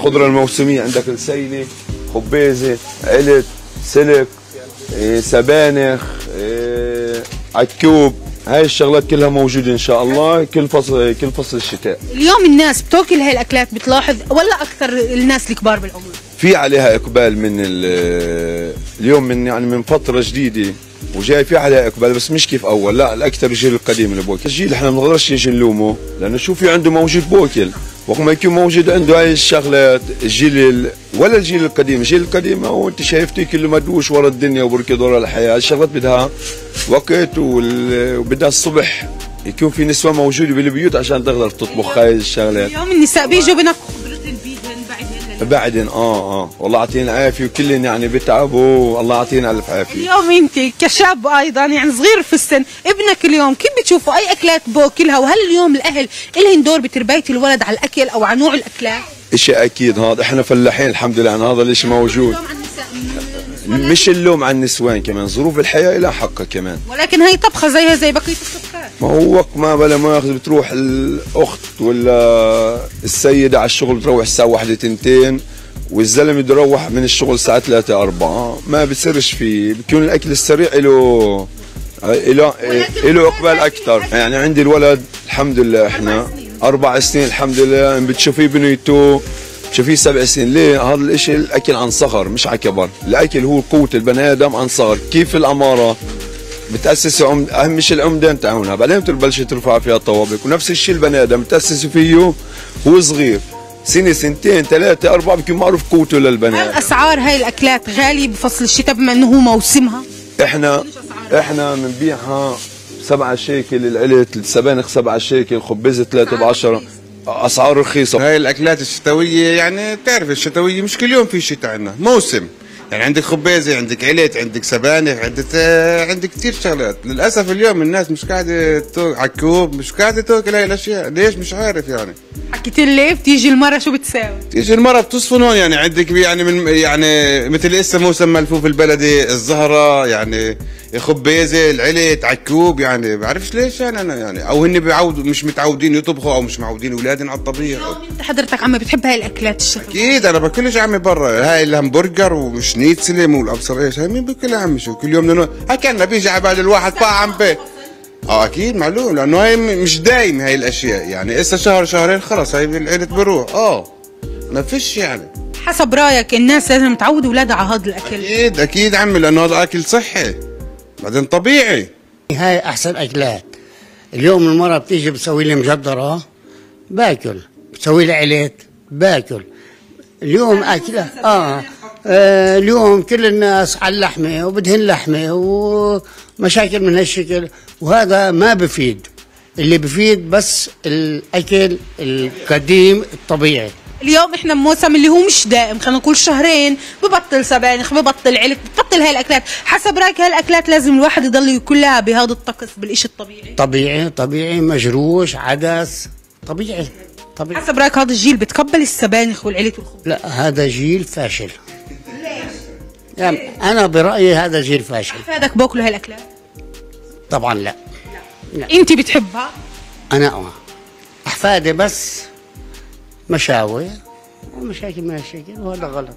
الخضرة الموسمية عندك السينه خبيزة علت سلك إيه، سبانخ إيه، عكوب. هاي الشغلات كلها موجودة إن شاء الله كل فصل كل فصل الشتاء. اليوم الناس بتاكل هاي الأكلات بتلاحظ ولا أكثر الناس الكبار بالعمر؟ في عليها إقبال من ال- اليوم من يعني من فترة جديدة وجاي في عليها إقبال بس مش كيف أول لا الأكثر الجيل القديم اللي بوكل. الجيل إحنا ما بنقدرش نيجي نلومه لأنه شو في عنده موجود بوكل. وقت ما يكون موجود عنده هاي الشغلات الجيل ال- ولا الجيل القديم. الجيل القديم هو انت شايفتي كله مدوش ورا الدنيا وبركض ورا الحياة. الشغلات بدها وقت وبدها الصبح يكون في نسوة موجودة بالبيوت عشان تقدر تطبخ هاي الشغلات. اليوم النساء بيجوا بنطبخوا بعدين بعدين آه آه. والله يعطينا العافية وكلن يعني بتعبوا الله يعطينا ألف عافية. اليوم أنت كشاب أيضا يعني صغير في السن ابنك اليوم كيف بتشوفوا أي أكلات باكلها وهل اليوم الأهل لهم دور بتربية الولد على الأكل أو على نوع الأكلات؟ إشي أكيد هذا إحنا فلاحين الحمد لله عن هذا الإشي موجود. اليوم على النساء. مش اللوم على النسوان كمان ظروف الحياة لها حقها كمان. ولكن هي طبخة زيها زي بقية الطبخات ما هو وقت ما بلا مؤاخذة بتروح الأخت ولا السيدة على الشغل بتروح الساعة واحدة تنتين والزلمة بده يروح من الشغل الساعة 3 4 ما بصيرش فيه بيكون الأكل السريع له له له إقبال أكثر يعني عندي الولد الحمد لله إحنا. أربع سنين. الحمد لله. بتشوفيه بنيته بتشوفيه سبع سنين. ليه؟ هذا الإشي الأكل عن صغر مش على كبر. الأكل هو قوة البني آدم عن صغر. كيف الأمارة؟ بتاسسي عمد أهم شيء العمدان تاعونها بعدين بتبلشي ترفع فيها الطوابق ونفس الشيء البني آدم بتاسسي فيه هو صغير. سنة سنتين ثلاثة أربعة بيكون معروف قوته للبني هل آدم. أسعار هاي الأكلات غالية بفصل الشتاء بما إنه هو موسمها؟ إحنا إحنا بنبيعها سبعة شيكل العلت السبانخ سبعة شيكل خبزة ثلاثة بعشرة. أسعار رخيصة. هاي الأكلات الشتوية يعني بتعرف الشتوية مش كل يوم في شتاء عندنا موسم. يعني عندك خبازه عندك عليت عندك سبانخ عندك آه، عندك كثير شغلات. للأسف اليوم الناس مش قاعدة تو... عكوب مش قاعدة تأكل هاي الأشياء. ليش؟ مش عارف يعني. حكيت لي بتيجي المرة شو بتساوي؟ تيجي المرة بتصفن هون يعني عندك يعني من يعني مثل إسا موسم ملفوف البلدي الزهرة يعني خبيزة العلت عكوب يعني بعرفش ليش يعني أنا يعني. أو هن بيعودوا مش متعودين يطبخوا أو مش معودين أولادهم على الطبيخ. انت حضرتك عم بتحب هاي الأكلات الشتويه أكيد أنا باكلش عمي برا. هاي الهمبرجر وشنيتسلم والابصر إيش هاي مين باكلها عمي شو؟ كل يوم هاي كان بيجي على بال الواحد طعم بيت آه أكيد معلوم لأنه هاي م- مش دايم هاي الأشياء يعني إسا شهر شهرين خلص هاي العيلة بروح. آه ما فيش يعني. حسب رأيك الناس لازم تعود أولادها على هذا الأكل. أكيد أكيد عمي لأنه هذا أكل صحي. بعدين طبيعي. هاي أحسن أكلات. اليوم المرة بتيجي بتسوي لي مجدرة باكل. بتسوي لي عليت باكل. اليوم اكل آه. اليوم كل الناس على اللحمة وبدهن لحمة ومشاكل من هالشكل وهذا ما بفيد. اللي بفيد بس الأكل القديم الطبيعي. اليوم إحنا بموسم اللي هو مش دائم خلينا نقول شهرين ببطل سبانخ ببطل علك ببطل هاي الاكلات حسب رأيك هاي الاكلات لازم الواحد يضل ياكلها بهذا الطقس بالإشي الطبيعي؟ طبيعي طبيعي مجروش عدس طبيعي طبيعي. حسب رأيك هذا الجيل بتقبل السبانخ والعلك والخبز؟ لا هذا جيل فاشل. يعني أنا برأيي هذا جيل فاشل. فادك باكلوا هاي الاكلات طبعا لا. إنت بتحبها؟ أنا آه. احفادي بس مشاوي ومشاكل من هالشكل وهذا غلط.